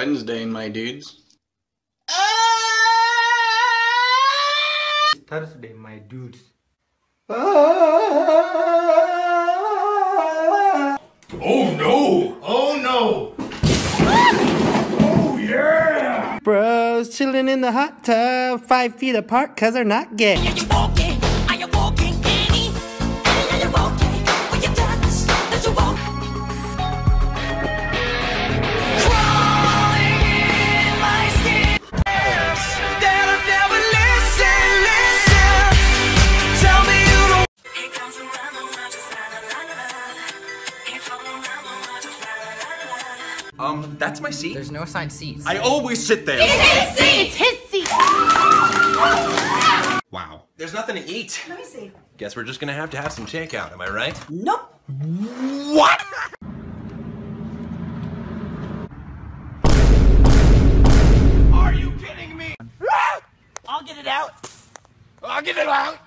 Wednesday, my dudes. It's Thursday, my dudes. Oh no! Oh no! Oh yeah! Bros chilling in the hot tub, five feet apart, cause they're not gay. Um, that's my seat. There's no assigned seats. I always sit there. It's his seat. It's his seat. Wow. There's nothing to eat. Let me see. Guess we're just gonna have to have some takeout, am I right? Nope. What? Are you kidding me? I'll get it out. I'll get it out.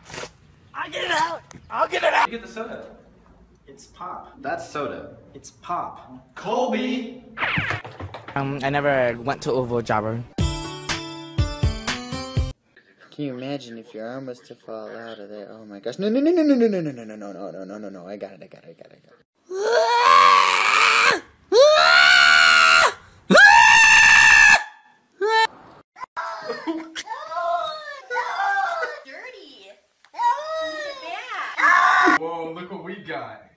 I'll get it out. I'll get it out. Get the soda. It's pop. That's soda. It's pop. Colby! Um, I never went to Oovoo Javer. Can you imagine if your arm was to fall out of there? Oh my gosh. No, no, no, no, no, no, no, no, no, no, no, no, no, no, no, no. I got it, I got it, I got it, I got it. Dirty. Whoa, look what we got.